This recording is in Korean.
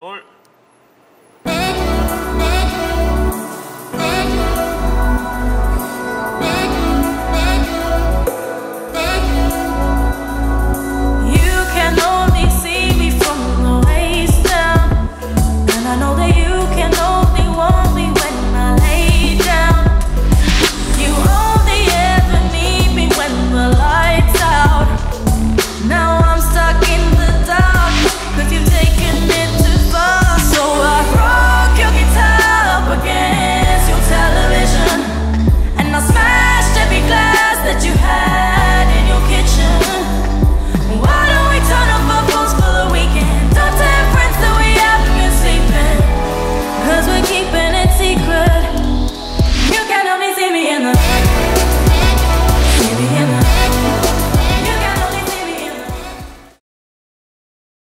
돌.